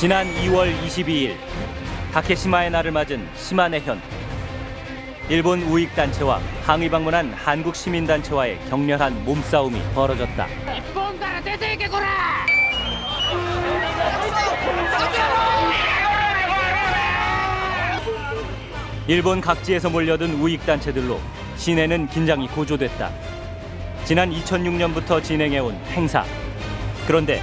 지난 2월 22일 다케시마의 날을 맞은 시마네현 일본 우익 단체와 항의 방문한 한국 시민 단체와의 격렬한 몸싸움이 벌어졌다. 일본 각지에서 몰려든 우익 단체들로 시내는 긴장이 고조됐다. 지난 2006년부터 진행해온 행사. 그런데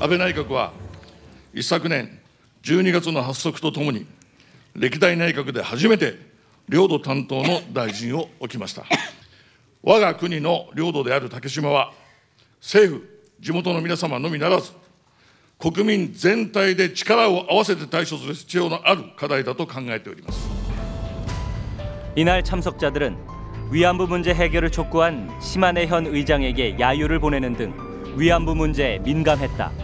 安倍内閣は一昨年12月の発足とともに歴代内閣で初めて領土担当の大臣を置きました我が国の領土である竹島は政府地元の皆様のみならず国民全体で力を合わせて対処する必要のある課題だと考えております 이날 참석자들은 위안부 문제 해결을 촉구한 시마네현 의장에게 야유를 보내는 등 위안부 문제에 민감했다.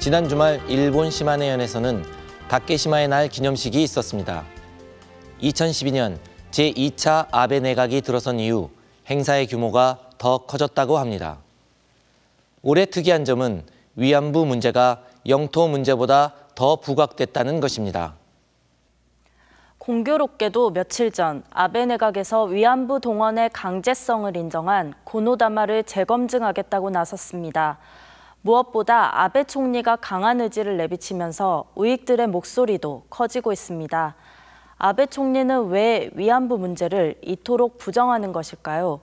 지난 주말 일본 시마네현에서는 다케시마의 날 기념식이 있었습니다. 2012년 제2차 아베 내각이 들어선 이후 행사의 규모가 더 커졌다고 합니다. 올해 특이한 점은 위안부 문제가 영토 문제보다 더 부각됐다는 것입니다. 공교롭게도 며칠 전 아베 내각에서 위안부 동원의 강제성을 인정한 고노다마를 재검증하겠다고 나섰습니다. 무엇보다 아베 총리가 강한 의지를 내비치면서 우익들의 목소리도 커지고 있습니다. 아베 총리는 왜 위안부 문제를 이토록 부정하는 것일까요?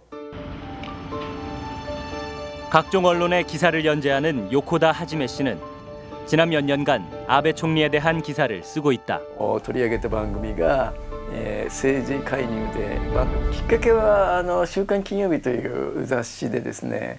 각종 언론의 기사를 연재하는 요코다 하지메 씨는 지난 몇 년간 아베 총리에 대한 기사를 쓰고 있다. 取り上げた番組が、えー政治介入で、まあ、きっかけはあの「週刊金曜日」という雑誌でですね、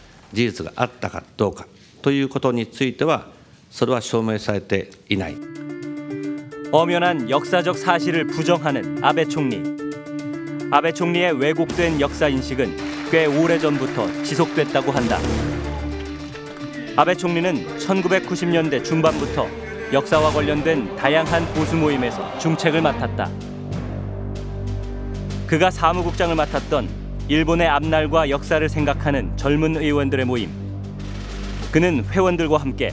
事実があったかどうかということについてはそれは証明されていない 엄연한 역사적 사실을 부정하는 아베 총리. 아베 총리의 왜곡된 역사 인식은 꽤 오래전부터 지속됐다고 한다. 아베 총리는 1990년대 중반부터 역사와 관련된 다양한 보수 모임에서 중책을 맡았다. 그가 사무국장을 맡았던 일본의 앞날과 역사를 생각하는 젊은 의원들의 모임. 그는 회원들과 함께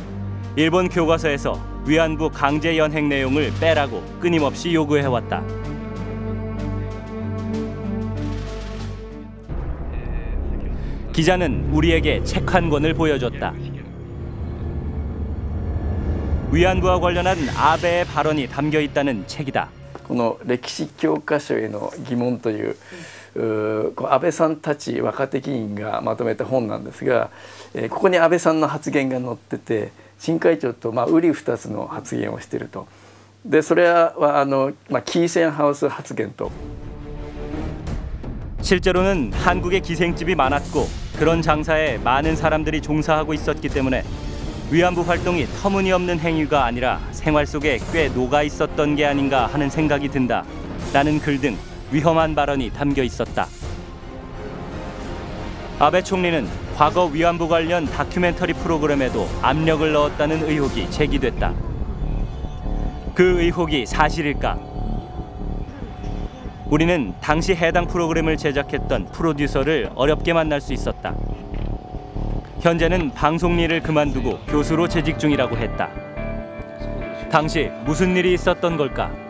일본 교과서에서 위안부 강제 연행 내용을 빼라고 끊임없이 요구해왔다. 기자는 우리에게 책 한 권을 보여줬다. 위안부와 관련한 아베의 발언이 담겨 있다는 책이다. この歴史教科書への疑問といううーこう 安倍さんたち若手議員がまとめた本なんですが、えーここに安倍さんの発言が載ってて新会長とまあ瓜二つの発言をしていると でそれはあの、まあ、キーセンハウス発言と 실제로는 한국에 기생집이 많았고 그런 장사에 많은 사람들이 종사하고 있었기 때문에 위안부 활동이 터무니없는 행위가 아니라 생활 속에 꽤 녹아 있었던 게 아닌가 하는 생각이 든다. 라는 글 등 위험한 발언이 담겨 있었다. 아베 총리는 과거 위안부 관련 다큐멘터리 프로그램에도 압력을 넣었다는 의혹이 제기됐다. 그 의혹이 사실일까? 우리는 당시 해당 프로그램을 제작했던 프로듀서를 어렵게 만날 수 있었다. 현재는 방송 일을 그만두고 교수로 재직 중이라고 했다. 당시 무슨 일이 있었던 걸까?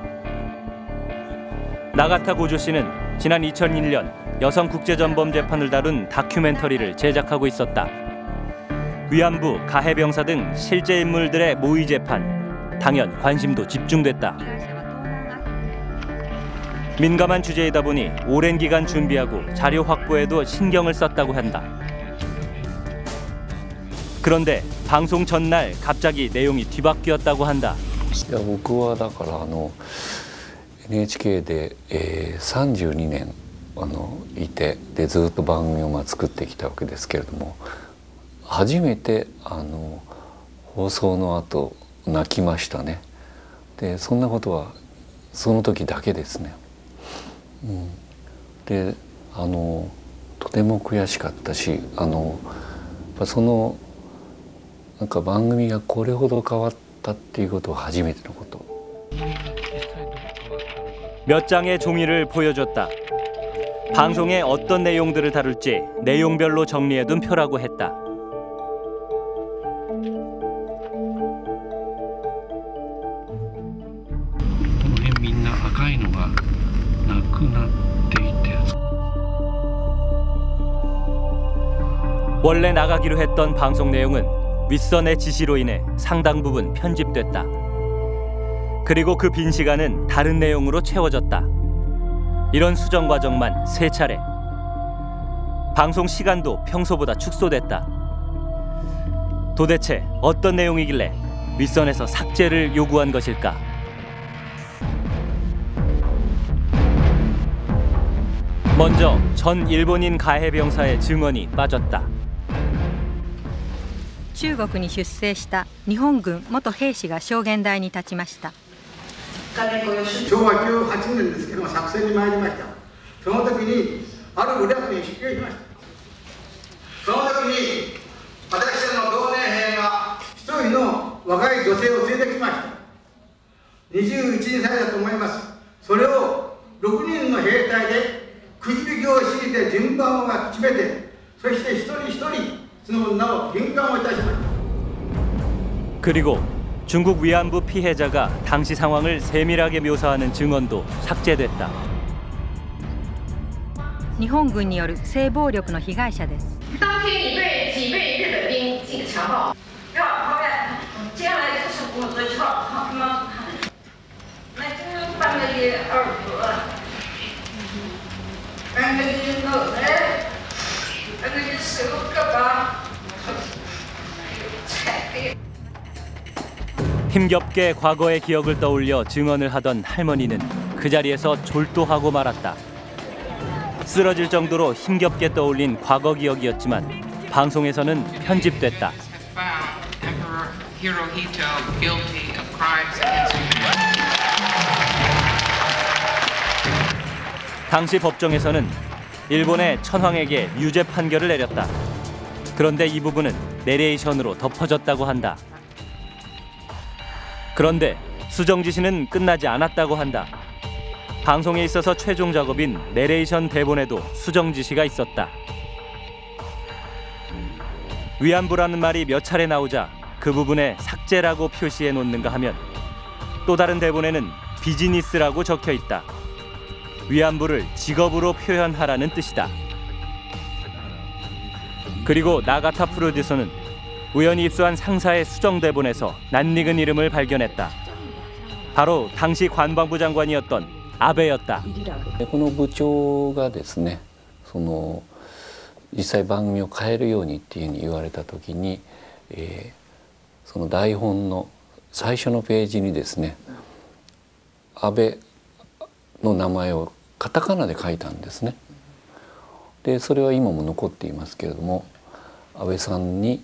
나가타 고조 씨는 지난 2001년 여성 국제전범 재판을 다룬 다큐멘터리를 제작하고 있었다. 위안부, 가해병사 등 실제 인물들의 모의 재판, 당연 관심도 집중됐다. 민감한 주제이다 보니 오랜 기간 준비하고 자료 확보에도 신경을 썼다고 한다. 그런데 방송 전날 갑자기 내용이 뒤바뀌었다고 한다. いや僕はだからあの NHK で、えー、32年あのいてでずっと番組をまあ作ってきたわけですけれども初めてあの放送の後泣きましたねでそんなことはその時だけですね。うん、であのとても悔しかったしあのやっぱそのなんか番組がこれほど変わったっていうことは初めてのこと。 몇 장의 종이를 보여줬다. 방송에 어떤 내용들을 다룰지 내용별로 정리해둔 표라고 했다. 원래 나가기로 했던 방송 내용은 윗선의 지시로 인해 상당 부분 편집됐다. 그리고 그 빈 시간은 다른 내용으로 채워졌다. 이런 수정 과정만 세 차례. 방송 시간도 평소보다 축소됐다. 도대체 어떤 내용이길래 윗선에서 삭제를 요구한 것일까? 먼저 전 일본인 가해 병사의 증언이 빠졌다. 中国に出征した日本軍元兵士が証言台に立ちました 昭和98年ですけども作戦に参りましたその時にあるグラフに出兵しましたその時に私の同年兵が一人の若い女性を連れてきました21歳だと思いますそれを6人の兵隊でくじ引きを敷いて順番を決めてそして一人一人その女を返還をいたしました 그리고 중국 위안부 피해자가 당시 상황을 세밀하게 묘사하는 증언도 삭제됐다. 日本軍による性暴力の被害者です 힘겹게 과거의 기억을 떠올려 증언을 하던 할머니는 그 자리에서 졸도하고 말았다. 쓰러질 정도로 힘겹게 떠올린 과거 기억이었지만 방송에서는 편집됐다. 당시 법정에서는 일본의 천황에게 유죄 판결을 내렸다. 그런데 이 부분은 내레이션으로 덮어졌다고 한다. 그런데 수정 지시는 끝나지 않았다고 한다. 방송에 있어서 최종 작업인 내레이션 대본에도 수정 지시가 있었다. 위안부라는 말이 몇 차례 나오자 그 부분에 삭제라고 표시해 놓는가 하면 또 다른 대본에는 비즈니스라고 적혀 있다. 위안부를 직업으로 표현하라는 뜻이다. 그리고 나가타 프로듀서는 우연히 입수한 상사의 수정 대본에서 낯익은 이름을 발견했다. 바로 당시 관방부 장관이었던 아베였다. でこの部長がですねその実際番組を変えるようにっていうふうに言われた時に、えーその台本の最初のページにですね 安倍の名前をカタカナで書いたんですね。でそれは今も残っていますけれども安倍さんに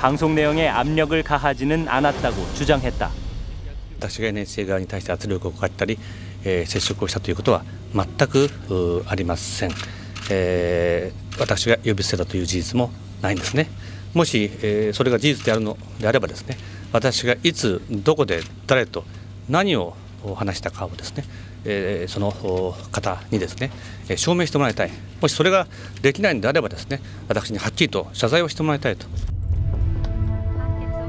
방송 내용에 압력을 가하지는 않았다고 주장했다. 私が NHK 側に対して圧力をかけたり、えー接触をしたということは全くうありません、えー私が呼び捨てたという事実もないんですねもし、えーそれが事実であるのであればですね私がいつどこで誰と何を話したかをですね、えーそのお方にですねえー証明してもらいたいもしそれができないのであればですね私にはっきりと謝罪をしてもらいたいと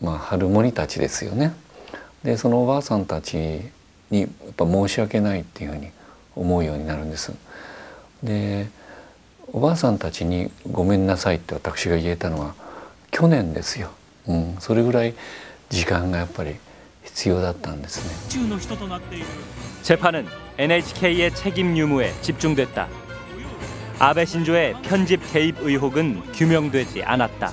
まあ、ハルモニたちですよね。でそのおばあさんたちにやっぱ申し訳ないっていうふうに思うようになるんです。でおばあさんたちに「ごめんなさい」って私が言えたのは去年ですよ。うん、それぐらい時間がやっぱり必要だったんですね。 재판은 NHK의 책임 유무에 집중됐다. 아베 신조의 편집 개입 의혹은 규명되지 않았다.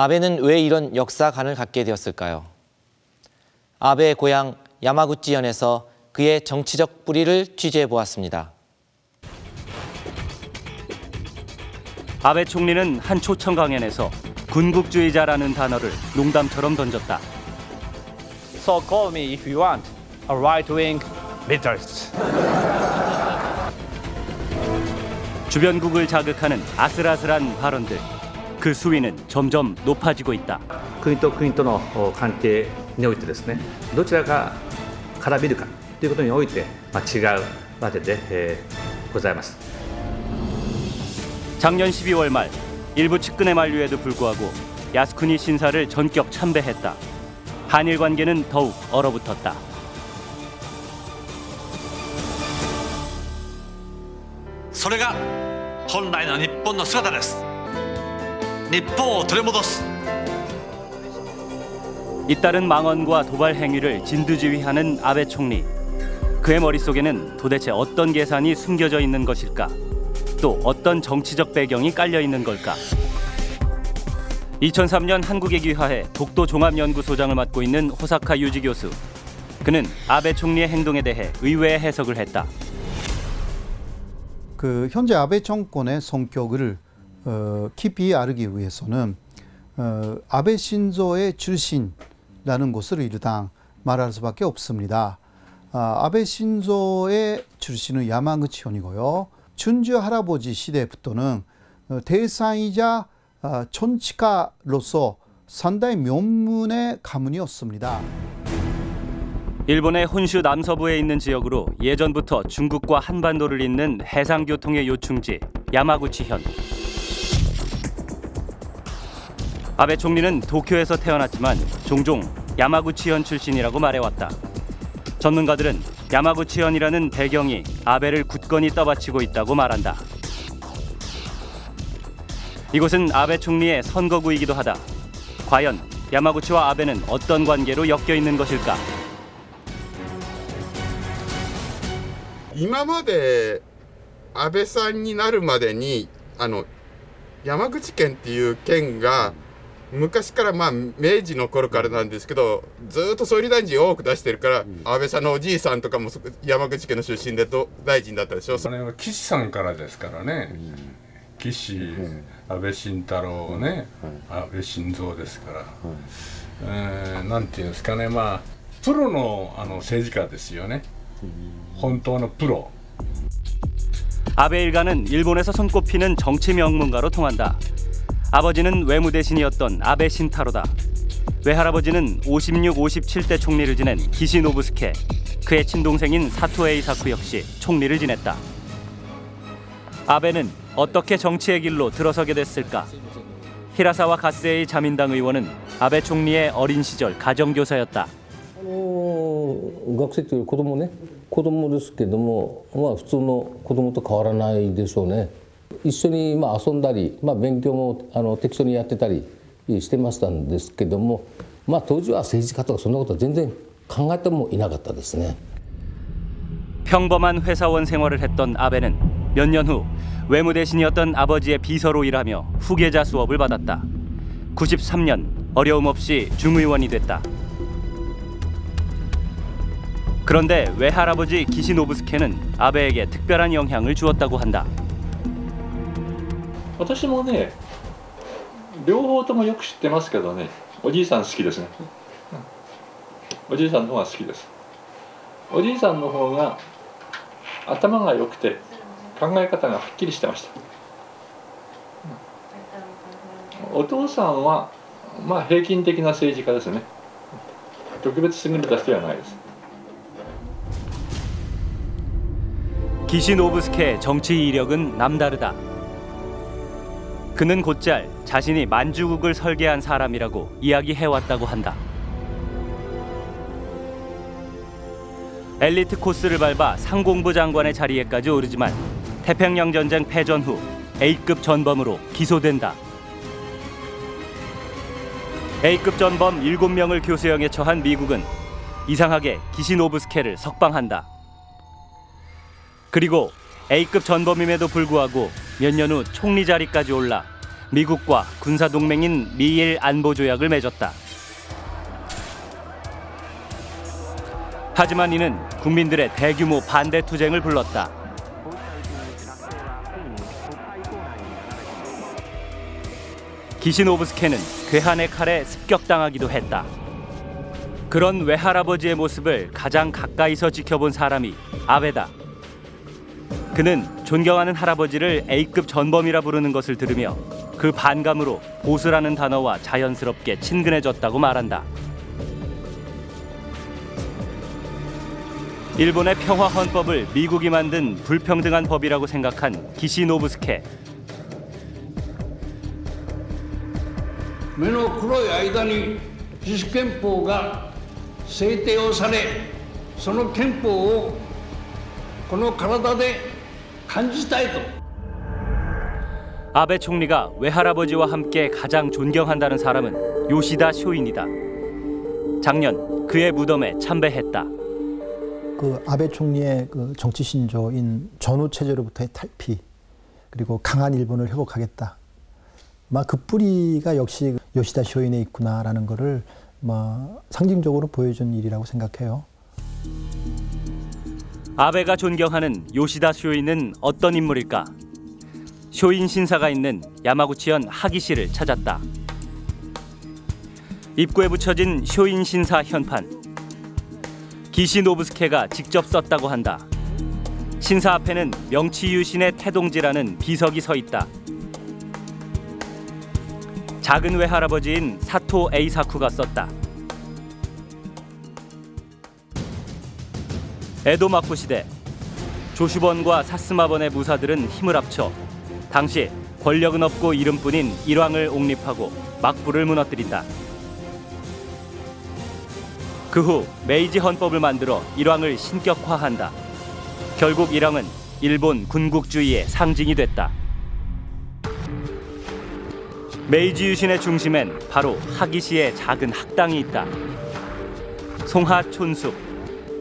아베는 왜 이런 역사관을 갖게 되었을까요? 아베의 고향 야마구치현에서 그의 정치적 뿌리를 취재해 보았습니다. 아베 총리는 한 초청 강연에서 군국주의자라는 단어를 농담처럼 던졌다. So call me if you want a right-wing militarist. 주변국을 자극하는 아슬아슬한 발언들. 그 수위는 점점 높아지고 있다. 国と国とのお関係においてですねどちらがから見るかということにおいて、まあ、違うわけで、えーございます 작년 12월 말 일부 측근의 만류에도 불구하고 야스쿠니 신사를 전격 참배했다. 한일 관계는 더욱 얼어붙었다. それが本来の日本の姿です 日本を取り戻す 잇따른 망언과 도발 행위를 진두지휘하는 아베 총리. 그의 머릿속에는 도대체 어떤 계산이 숨겨져 있는 것일까? 또 어떤 정치적 배경이 깔려 있는 걸까? 2003년 한국에 귀화해 독도 종합연구소장을 맡고 있는 호사카 유지 교수. 그는 아베 총리의 행동에 대해 의외의 해석을 했다. 그 현재 아베 정권의 성격을 어, 깊이 알기 위해서는 어, 아베 신조의 출신라는 것을 일단 말할 수밖에 없습니다. 아, 아베 신조의 출신은 야마구치현이고요. 춘주 할아버지 시대부터는 어, 대상이자 아, 정치가로서 상당히 명문의 가문이었습니다. 일본의 혼슈 남서부에 있는 지역으로 예전부터 중국과 한반도를 잇는 해상교통의 요충지 야마구치현. 아베 총리는 도쿄에서 태어났지만 종종 야마구치현 출신이라고 말해왔다. 전문가들은 야마구치현이라는 배경이 아베를 굳건히 떠받치고 있다고 말한다. 이곳은 아베 총리의 선거구이기도 하다. 과연 야마구치와 아베는 어떤 관계로 엮여 있는 것일까? 今まで安倍さんになるまでにあの山口県っていう県が 昔からまあ明治の頃からなんですけどずっと総理大臣多く出してるから、安倍さんのおじいさんとかもそ山口県の出身でど大臣だったでしょそれは岸さんからですからね、岸、安倍晋太郎ね、安倍晋三ですから、えーなんていうんですかねまあプロのあの政治家ですよね、本当のプロ 아베 일가는 일본에서 손꼽히는 정치 명문가로 통한다. 아버지는 외무대신이었던 아베 신타로다. 외할아버지는 56, 57대 총리를 지낸 기시 노부스케, 그의 친동생인 사토 에이사쿠 역시 총리를 지냈다. 아베는 어떻게 정치의 길로 들어서게 됐을까? 히라사와 가세이 자민당 의원은 아베 총리의 어린 시절 가정교사였다. あの学生という子供ね子供ですけども、まあ、普通の子供と変わらないでしょうね 一緒にまあ遊んだり、まあ、勉強もあの適当にやってたりしてましたんですけども、まあ、当時は政治家とかそんなことは全然考えてもいなかったですね。 평범한 회사원 생활을 했던 아베는 몇 년 후 외무대신이었던 아버지의 비서로 일하며 후계자 수업을 받았다. 93년 어려움 없이 중의원이 됐다. 그런데 외할아버지 기시노부스케는 아베에게 특별한 영향을 주었다고 한다. 私もね両方ともよく知ってますけどねおじいさん好きですねおじいさんの方が好きですおじいさんの方が頭が良くて考え方がはっきりしてましたお父さんはまあ平均的な政治家ですね特別優れた人ではないです 기시노부스케의 정치 이력은 남다르다. 그는 곧잘 자신이 만주국을 설계한 사람이라고 이야기해왔다고 한다. 엘리트 코스를 밟아 상공부 장관의 자리에까지 오르지만 태평양 전쟁 패전 후 A급 전범으로 기소된다. A급 전범 7명을 교수형에 처한 미국은 이상하게 기시노부스케를 석방한다. 그리고 A급 전범임에도 불구하고 몇 년 후 총리 자리까지 올라 미국과 군사 동맹인 미일 안보 조약을 맺었다. 하지만 이는 국민들의 대규모 반대 투쟁을 불렀다. 기시노브스케는 괴한의 칼에 습격당하기도 했다. 그런 외할아버지의 모습을 가장 가까이서 지켜본 사람이 아베다. 그는 존경하는 할아버지를 A급 전범이라 부르는 것을 들으며 그 반감으로 보수라는 단어와 자연스럽게 친근해졌다고 말한다. 일본의 평화 헌법을 미국이 만든 불평등한 법이라고 생각한 기시노부스케. 目の黒い間に自主憲法が制定をされその憲法をこの体で 간주다 이도 아베 총리가 외할아버지와 함께 가장 존경한다는 사람은 요시다 쇼인이다. 작년 그의 무덤에 참배했다. 그 아베 총리의 그 정치 신조인 전후 체제로부터의 탈피 그리고 강한 일본을 회복하겠다. 막그 뿌리가 역시 그 요시다 쇼인에 있구나라는 것을 상징적으로 보여준 일이라고 생각해요. 아베가 존경하는 요시다 쇼인은 어떤 인물일까? 쇼인 신사가 있는 야마구치현 하기시를 찾았다. 입구에 붙여진 쇼인 신사 현판. 기시 노부스케가 직접 썼다고 한다. 신사 앞에는 명치유신의 태동지라는 비석이 서 있다. 작은 외할아버지인 사토 에이사쿠가 썼다. 에도 막부 시대 조슈번과 사스마번의 무사들은 힘을 합쳐 당시 권력은 없고 이름뿐인 일왕을 옹립하고 막부를 무너뜨린다. 그 후 메이지 헌법을 만들어 일왕을 신격화한다. 결국 일왕은 일본 군국주의의 상징이 됐다. 메이지 유신의 중심엔 바로 하기시의 작은 학당이 있다. 송하 촌숙,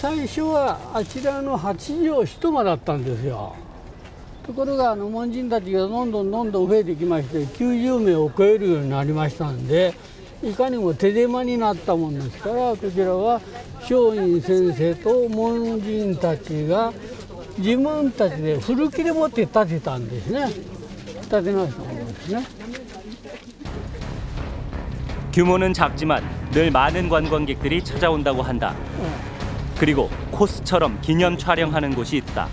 最初はあちらの8畳一間だったんですよところがあの門人たちがどんどんどんどん増えてきまして90名を超えるようになりましたんでいかにも手手間になったもんですからこちらは松陰先生と門人たちが自分たちで古木でもって建てたんですね建て直したものですね 규모는 작지만 늘 많은 관광객들이 찾아온다고 한다. 그리고 코스처럼 기념 촬영하는 곳이 있다.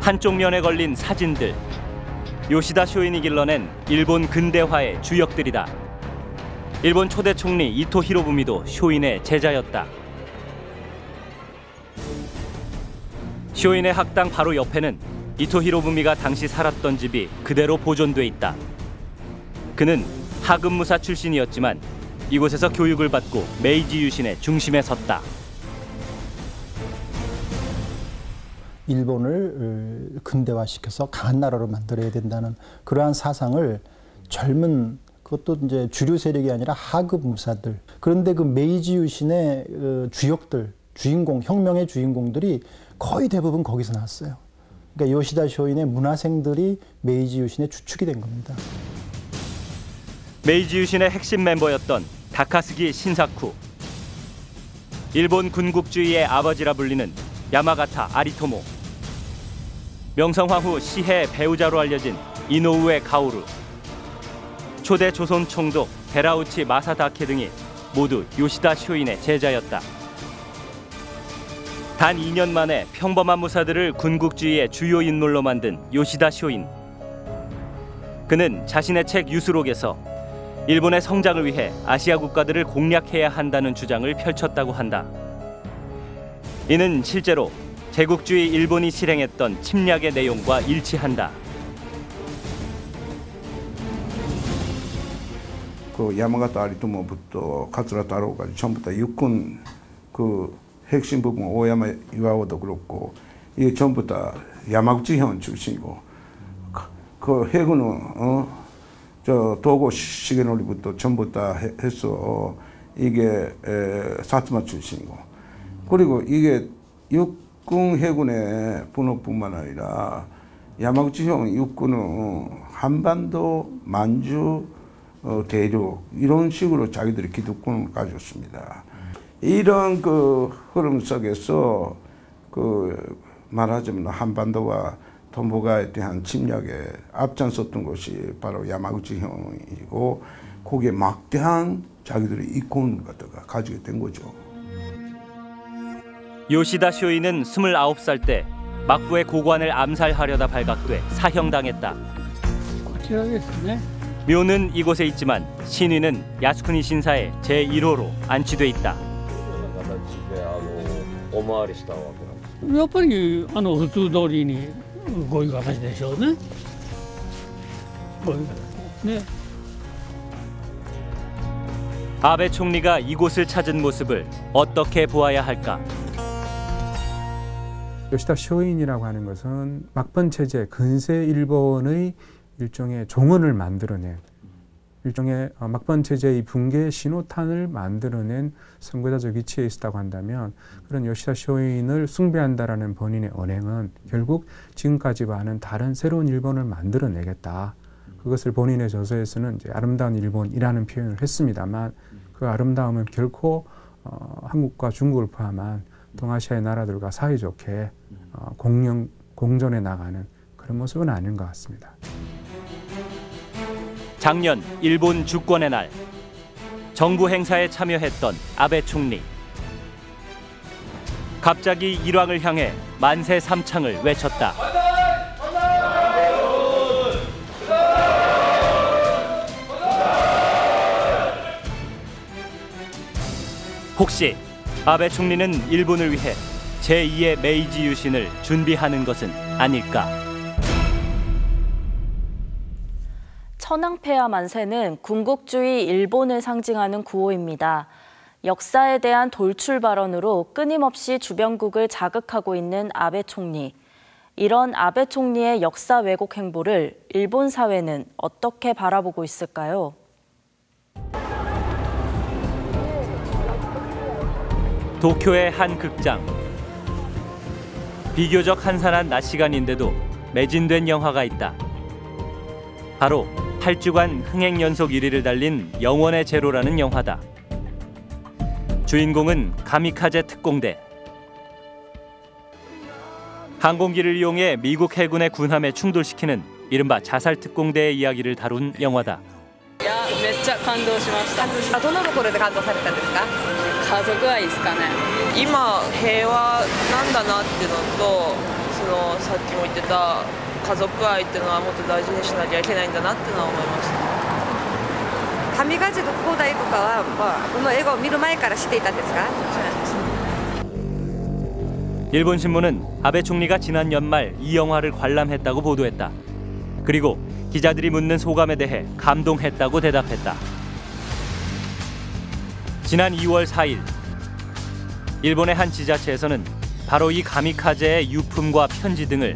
한쪽 면에 걸린 사진들. 요시다 쇼인이 길러낸 일본 근대화의 주역들이다. 일본 초대 총리 이토 히로부미도 쇼인의 제자였다. 쇼인의 학당 바로 옆에는 이토 히로부미가 당시 살았던 집이 그대로 보존돼 있다. 그는 하급무사 출신이었지만 이곳에서 교육을 받고 메이지 유신의 중심에 섰다. 일본을 어, 근대화시켜서 강한 나라로 만들어야 된다는 그러한 사상을 젊은 그것도 이제 주류 세력이 아니라 하급 무사들 그런데 그 메이지 유신의 어, 주역들 주인공 혁명의 주인공들이 거의 대부분 거기서 나왔어요. 그러니까 요시다 쇼인의 문하생들이 메이지 유신의 주축이 된 겁니다. 메이지 유신의 핵심 멤버였던 다카스기 신사쿠. 일본 군국주의의 아버지라 불리는 야마가타 아리토모. 명성황후 시해 배후자로 알려진 이노우에 가오루. 초대 조선 총독 데라우치 마사다케 등이 모두 요시다 쇼인의 제자였다. 단 2년 만에 평범한 무사들을 군국주의의 주요 인물로 만든 요시다 쇼인. 그는 자신의 책 유수록에서 일본의 성장을 위해 아시아 국가들을 공략해야 한다는 주장을 펼쳤다고 한다. 이는 실제로 제국주의 일본이 실행했던 침략의 내용과 일치한다. 그 야마가타 아리토모부터 카츠라 타로까지 전부 다 육군 그 핵심 부분 오야마 이와오도 그렇고 이게 전부 다 야마구치현 출신이고 그, 그 해군은 어, 저 도고 시계놀이부터 전부 다 해, 해서 이게 에, 사츠마 출신이고 그리고 이게 육군 해군의 분업뿐만 아니라 야마구치형 육군은 한반도 만주 어, 대륙 이런 식으로 자기들이 기득권을 가졌습니다. 이런 그 흐름 속에서 그 말하자면 한반도와 동북아에 대한 침략에 앞장섰던 것이 바로 야마구치형이고 거기에 막대한 자기들의 이권을 갖다가 가지게 된 거죠. 요시다 쇼이는 29살 때 막부의 고관을 암살하려다 발각돼 사형당했다. こちらですね 묘는 이곳에 있지만 신위는 야스쿠니 신사의 제1호로 안치돼 있다. お回りしたわけなんですやっぱりあの普通通りに こういう形でしょうねこういう形ね 아베 총리가 이곳을 찾은 모습을 어떻게 보아야 할까? 요시다 쇼인이라고 하는 것은 막번 체제 근세 일본의 일종의 종언을 만들어낸 일종의 어, 막번 체제의 붕괴 신호탄을 만들어낸 선거자적 위치에 있었다고 한다면 그런 요시다 쇼인을 숭배한다라는 본인의 언행은 결국 지금까지 와는 다른 새로운 일본을 만들어내겠다. 그것을 본인의 저서에서는 이제 아름다운 일본이라는 표현을 했습니다만 그 아름다움은 결코 어, 한국과 중국을 포함한 동아시아의 나라들과 사이좋게 어, 공영 공존해 나가는 그런 모습은 아닌 것 같습니다. 작년 일본 주권의 날 정부 행사에 참여했던 아베 총리 갑자기 일왕을 향해 만세 삼창을 외쳤다. 혹시 아베 총리는 일본을 위해 제2의 메이지 유신을 준비하는 것은 아닐까? 천황폐하 만세는 군국주의 일본을 상징하는 구호입니다. 역사에 대한 돌출 발언으로 끊임없이 주변국을 자극하고 있는 아베 총리. 이런 아베 총리의 역사 왜곡 행보를 일본 사회는 어떻게 바라보고 있을까요? 도쿄의 한 극장. 비교적 한산한 낮 시간인데도 매진된 영화가 있다. 바로 8주간 흥행 연속 1위를 달린 영원의 제로라는 영화다. 주인공은 가미카제 특공대. 항공기를 이용해 미국 해군의 군함에 충돌시키는 이른바 자살 특공대의 이야기를 다룬 영화다. いやめっちゃ感動しましたあどのところで感動されたんですか家族愛ですかね今平和なんだなっていうのとそのさっきも言ってた 家族愛っていうのはもっと大事にしなきゃいけないんだなっていうのは思いました神風特攻隊とかは、まあ、この映画を見る前から知っていたんですか 일본 신문은 아베 총리가 지난 연말 이 영화를 관람했다고 보도했다. 그리고 기자들이 묻는 소감에 대해 감동했다고 대답했다. 지난 2월 4일 일본의 한 지자체에서는 바로 이 가미카제의 유품과 편지 등을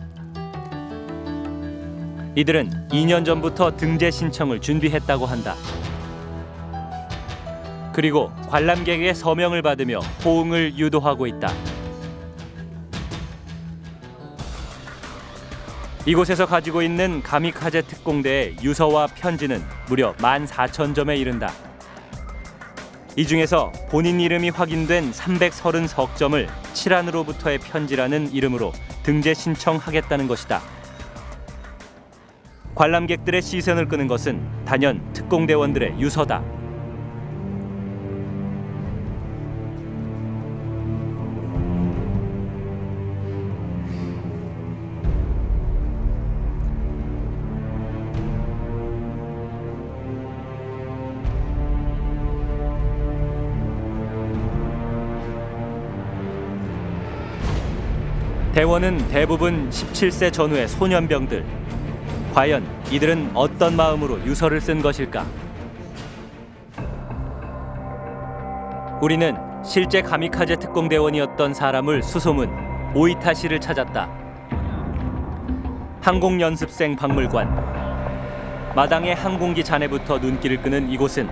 이들은 2년 전부터 등재 신청을 준비했다고 한다. 그리고 관람객의 서명을 받으며 호응을 유도하고 있다. 이곳에서 가지고 있는 가미카제 특공대의 유서와 편지는 무려 14,000점에 이른다. 이 중에서 본인 이름이 확인된 330석 점을 칠안으로부터의 편지라는 이름으로 등재 신청하겠다는 것이다. 관람객들의 시선을 끄는 것은 단연 특공대원들의 유서다. 대원은 대부분 17세 전후의 소년병들. 과연 이들은 어떤 마음으로 유서를 쓴 것일까? 우리는 실제 가미카제 특공대원이었던 사람을 수소문 오이타시를 찾았다. 항공연습생 박물관. 마당의 항공기 잔해부터 눈길을 끄는 이곳은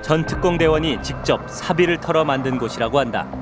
전 특공대원이 직접 사비를 털어 만든 곳이라고 한다.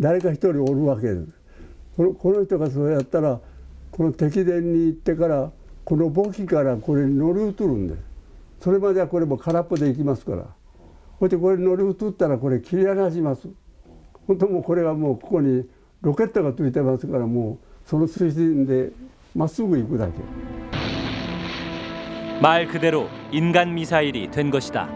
誰か一人おるわけです。このこの人がそうやったらこの敵電に行ってからこの簿記からこれに乗り移るんです。それまではこれも空っぽで行きますから。ほいでこれ乗り移ったらこれ切り離します。本当もうこれはもうここにロケットがついてますからもうその推進でまっすぐ行くだけ。 말 그대로 인간 미사일이 된 것이다.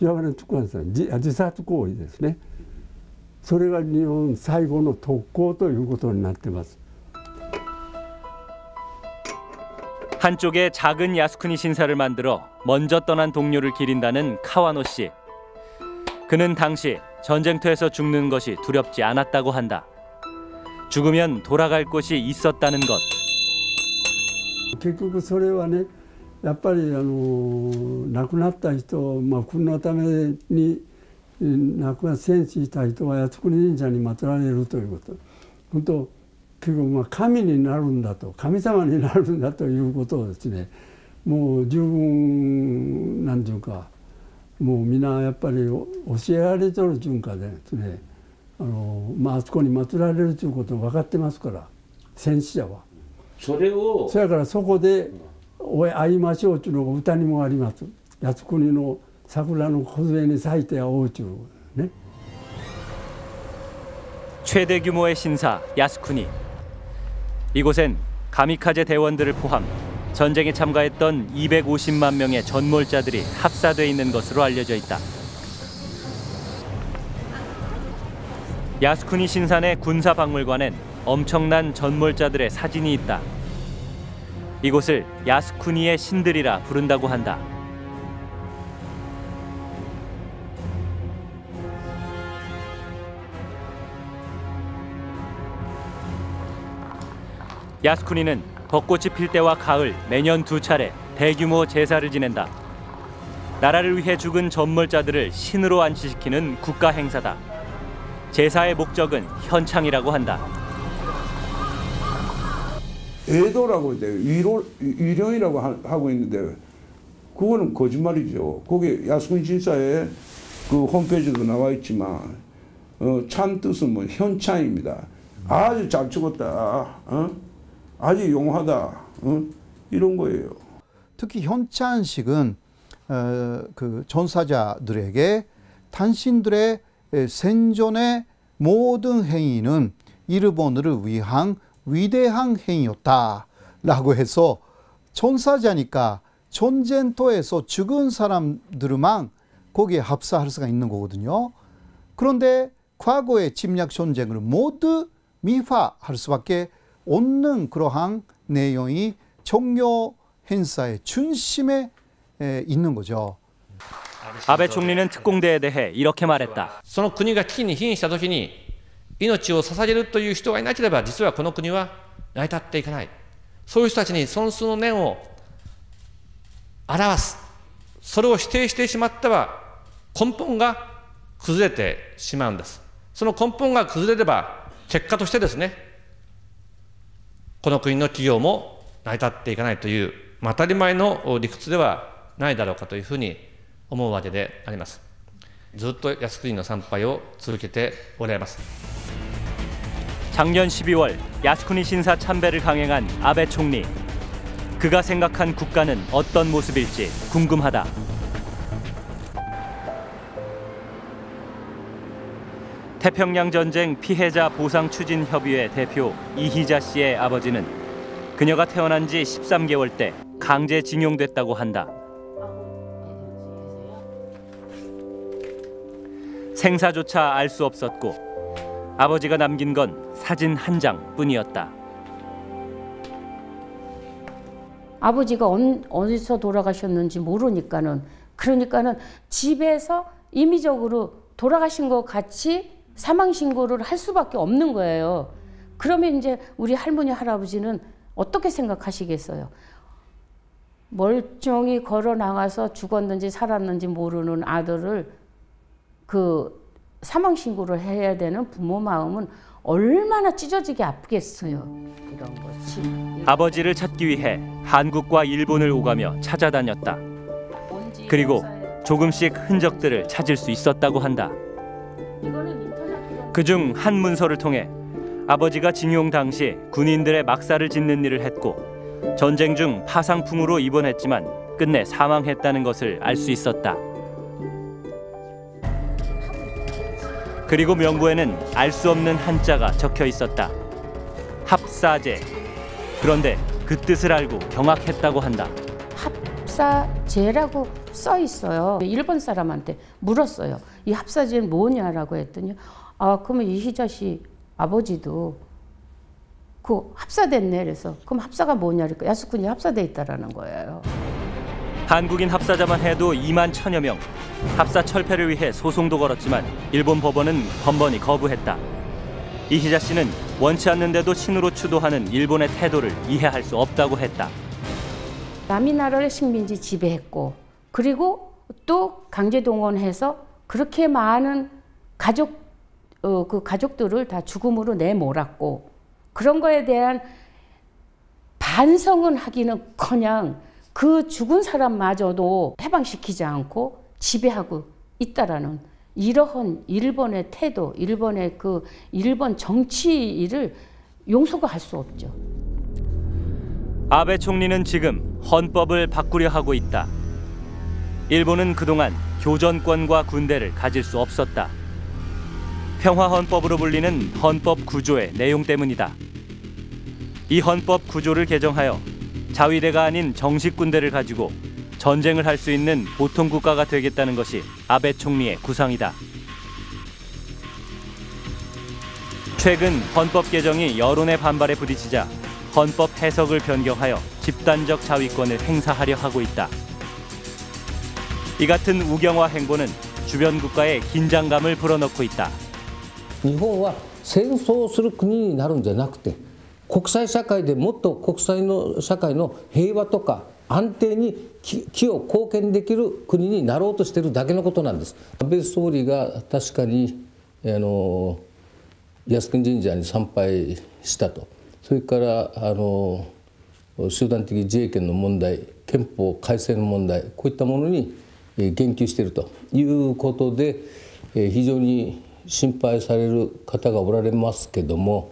岩場に突っ込ました自自殺行為ですねそれが日本最後の特攻ということになってます 한쪽에 작은 야스쿠니 신사를 만들어 먼저 떠난 동료를 기린다는 카와노 씨. 그는 당시 전쟁터에서 죽는 것이 두렵지 않았다고 한다. 죽으면 돌아갈 곳이 있었다는 것. 結局それはね やっぱりあの亡くなった人、まあ、国のために亡くな戦死した人は靖国神社に祀られるということ本当結局まあ神になるんだと神様になるんだということをですねもう十分なんていうかもう皆やっぱり教えられとる順化でですねあの、まあ、あそこに祀られるということが分かってますから戦死者は。それをそやからそこで「おい会いましょう」っていうのが歌にもあります「靖国の桜の梢に咲いて会おう」っていうね 최대 규모의 신사 야스쿠니. 이곳엔 가미카제 대원들을 포함 전쟁에 참가했던 250만 명의 전몰자들이 합사돼 있는 것으로 알려져 있다. 야스쿠니 신산의 군사 박물관엔 엄청난 전몰자들의 사진이 있다. 이곳을 야스쿠니의 신들이라 부른다고 한다. 야스쿠니는 벚꽃이 필 때와 가을 매년 두 차례 대규모 제사를 지낸다. 나라를 위해 죽은 전몰자들을 신으로 안치시키는 국가 행사다. 제사의 목적은 현창이라고 한다. 애도라고 이제 위로 위령이라고 하- 하고 있는데 그거는 거짓말이죠. 거기 야스군 진사에 그 홈페이지도 나와 있지만 어, 찬 뜻은 뭐 현창입니다. 아주 잘 죽었다. 어? 아주 용하다. 어? 이런 거예요. 특히 현찬식은 어, 그 전사자들에게 당신들의 생존의 모든 행위는 일본을 위한 위대한 행위였다라고 해서 전사자니까 전쟁터에서 죽은 사람들만 거기에 합사할 수가 있는 거거든요. 그런데 과거의 침략 전쟁을 모두 미화할 수밖에 없는 그러한 내용이 종료 행사의 중심에 에, 있는 거죠. 아베 총리는 특공대에 대해 이렇게 말했다. その国が危機に瀕したときに 命を捧げるという人がいなければ実はこの国は成り立っていかないそういう人たちに尊崇の念を表すそれを否定してしまっては根本が崩れてしまうんですその根本が崩れれば結果としてですねこの国の企業も成り立っていかないという、当たり前の理屈ではないだろうかというふうに思うわけであります。ずっと靖国の参拝を続けておられます。 작년 12월 야스쿠니 신사 참배를 강행한 아베 총리. 그가 생각한 국가는 어떤 모습일지 궁금하다. 태평양 전쟁 피해자 보상 추진 협의회 대표 이희자 씨의 아버지는 그녀가 태어난 지 13개월 때 강제 징용됐다고 한다. 생사조차 알 수 없었고 아버지가 남긴 건 사진 한 장뿐이었다. 아버지가 언, 어디서 돌아가셨는지 모르니까는 그러니까는 집에서 임의적으로 돌아가신 것 같이 사망 신고를 할 수밖에 없는 거예요. 그러면 이제 우리 할머니 할아버지는 어떻게 생각하시겠어요? 멀쩡히 걸어 나가서 죽었는지 살았는지 모르는 아들을 그 사망 신고를 해야 되는 부모 마음은 얼마나 찢어지게 아프겠어요. 이런 거지. 아버지를 찾기 위해 한국과 일본을 오가며 찾아다녔다. 그리고 조금씩 흔적들을 찾을 수 있었다고 한다. 그중 한 문서를 통해 아버지가 징용 당시 군인들의 막사를 짓는 일을 했고 전쟁 중 파상풍으로 입원했지만 끝내 사망했다는 것을 알 수 있었다. 그리고 명부에는 알 수 없는 한자가 적혀 있었다. 합사제. 그런데 그 뜻을 알고 경악했다고 한다. 합사제라고 써 있어요. 일본 사람한테 물었어요. 이 합사제는 뭐냐라고 했더니 아 그러면 이희자 씨 아버지도 그 합사됐네 그래서 그럼 합사가 뭐냐 그러니까 야스쿠니 합사돼 있다라는 거예요. 한국인 합사자만 해도 2만 천여 명. 합사 철폐를 위해 소송도 걸었지만 일본 법원은 번번이 거부했다. 이희자 씨는 원치 않는데도 신으로 추도하는 일본의 태도를 이해할 수 없다고 했다. 남이 나라를 식민지 지배했고 그리고 또 강제 동원해서 그렇게 많은 가족 어, 그 가족들을 다 죽음으로 내몰았고 그런 거에 대한 반성은 하기는커녕 그 죽은 사람마저도 해방시키지 않고 지배하고 있다라는 이러한 일본의 태도, 일본의 그 일본 정치를 용서가 할 수 없죠. 아베 총리는 지금 헌법을 바꾸려 하고 있다. 일본은 그동안 교전권과 군대를 가질 수 없었다. 평화 헌법으로 불리는 헌법 구조의 내용 때문이다. 이 헌법 구조를 개정하여 자위대가 아닌 정식 군대를 가지고 전쟁을 할 수 있는 보통 국가가 되겠다는 것이 아베 총리의 구상이다. 최근 헌법 개정이 여론의 반발에 부딪히자 헌법 해석을 변경하여 집단적 자위권을 행사하려 하고 있다. 이 같은 우경화 행보는 주변 국가의 긴장감을 불어넣고 있다. 日本は戦争する国になるんじゃなくて 国際社会でもっと国際の社会の平和とか安定に寄与貢献できる国になろうとしているだけのことなんです。安倍総理が確かにあの靖国神社に参拝したと。それからあの集団的自衛権の問題憲法改正の問題こういったものに言及していると。いうことで非常に心配される方がおられますけども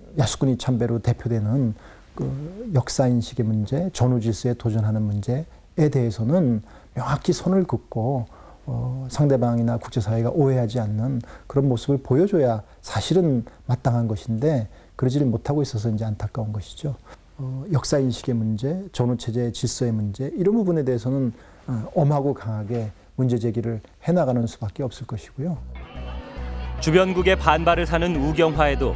야스쿠니 참배로 대표되는 그 역사 인식의 문제, 전후 질서에 도전하는 문제에 대해서는 명확히 선을 긋고 어, 상대방이나 국제사회가 오해하지 않는 그런 모습을 보여줘야 사실은 마땅한 것인데 그러지를 못하고 있어서 이제 안타까운 것이죠. 어, 역사 인식의 문제, 전후 체제의 질서의 문제 이런 부분에 대해서는 어, 엄하고 강하게 문제 제기를 해나가는 수밖에 없을 것이고요. 주변국의 반발을 사는 우경화에도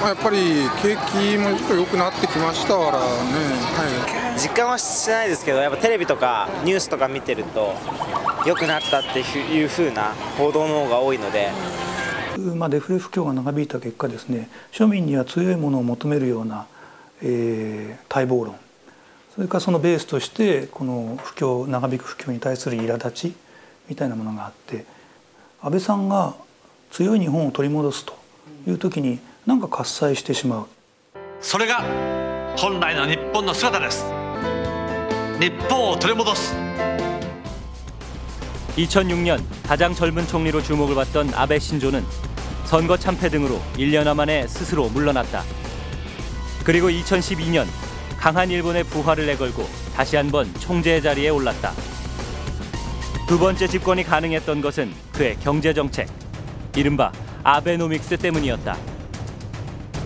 まあやっぱり景気も良くなってきましたからね。はい。実感はしてないですけどやっぱテレビとかニュースとか見てると良くなったっていう風な報道の方が多いので。まあ、デフレ不況が長引いた結果ですね。庶民には強いものを求めるような、えー、待望論。それからそのベースとしてこの不況長引く不況に対する苛立ちみたいなものがあって安倍さんが強い日本を取り戻すという時になんか喝采してしまうそれが本来の日本の姿です日本を取り戻す 2006년 가장 젊은 총리로 주목을 받던 아베 신조는 선거 참패 등으로 1년여 만에 스스로 물러났다. 그리고 2012년 강한 일본의 부활을 내걸고 다시 한번 총재 자리에 올랐다. 두 번째 집권이 가능했던 것은 그의 경제 정책, 이른바 아베노믹스 때문이었다.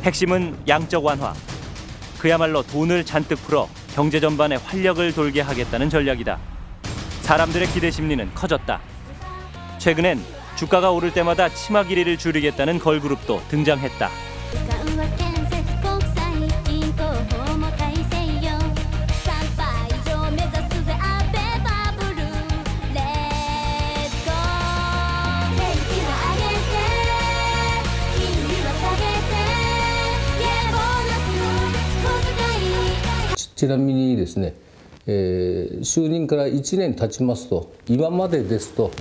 핵심은 양적 완화. 그야말로 돈을 잔뜩 풀어 경제 전반에 활력을 돌게 하겠다는 전략이다. 사람들의 기대 심리는 커졌다. 최근엔 주가가 오를 때마다 치마 길이를 줄이겠다는 걸그룹도 등장했다. ちちなみにですね、えー就任から1年経ちますと今までですと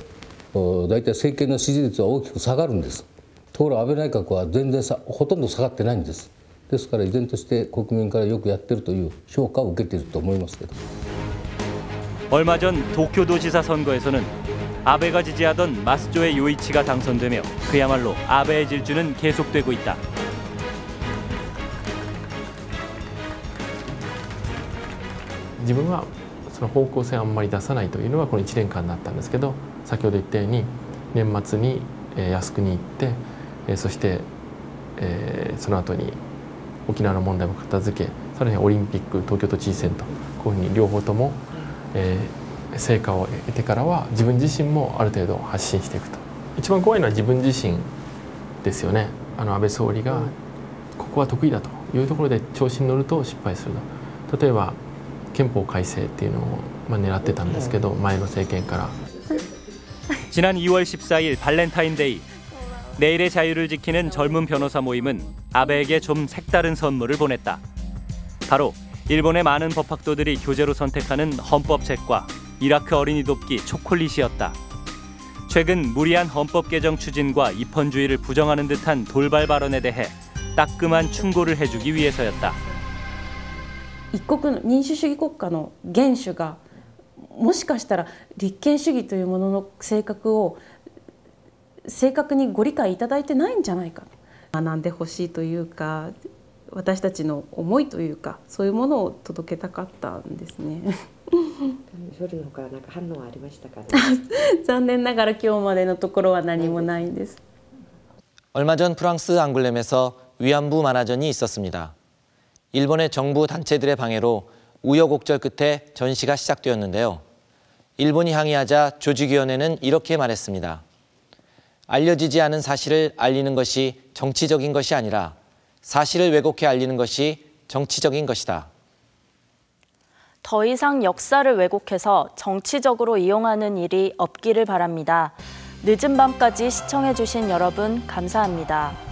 お大体政権の支持率は大きく下がるんですところが安倍内閣は全然さほとんど下がってないんですですから依然として国民からよくやってるという評価を受けていると思いますけど 얼마 전 도쿄도지사 선거에서는 아베가 지지하던 마스조의 요이치가 당선되며 그야말로 아베의 질주는 계속되고 있다. 自分はその方向性をあんまり出さないというのがこの1年間だったんですけど先ほど言ったように年末にえー靖国に行ってえーそしてえーその後に沖縄の問題も片付けさらにオリンピック東京都知事選とこういうふうに両方ともえー成果を得てからは自分自身もある程度発信していくと。一番怖いのは自分自身ですよね。あの安倍総理がここは得意だというところで調子に乗ると失敗すると。例えば憲法改正っていうのを、まあ、狙ってたんですけど前の政権から 지난 2월 14일 발렌타인데이 내일의 자유를 지키는 젊은 변호사 모임은 아베에게 좀 색다른 선물을 보냈다. 바로 일본의 많은 법학도들이 교재로 선택하는 헌법책과 이라크 어린이 돕기 초콜릿이었다. 최근 무리한 헌법 개정 추진과 입헌주의를 부정하는 듯한 돌발 발언에 대해 따끔한 충고를 해주기 위해서였다. 一国の民主主義国家の元首がもしかしたら立憲主義というものの性格を正確にご理解いただいてないんじゃないか学んでほしいというか私たちの思いというかそういうものを届けたかったんですねそれのほかなんか反応はありましたかね残念ながら今日までのところは何もないんです 얼마 전 프랑스 앙굴렘에서 위안부 만화전이 있었습니다. 일본의 정부 단체들의 방해로 우여곡절 끝에 전시가 시작되었는데요. 일본이 항의하자 조직위원회는 이렇게 말했습니다. 알려지지 않은 사실을 알리는 것이 정치적인 것이 아니라 사실을 왜곡해 알리는 것이 정치적인 것이다. 더 이상 역사를 왜곡해서 정치적으로 이용하는 일이 없기를 바랍니다. 늦은 밤까지 시청해주신 여러분 감사합니다.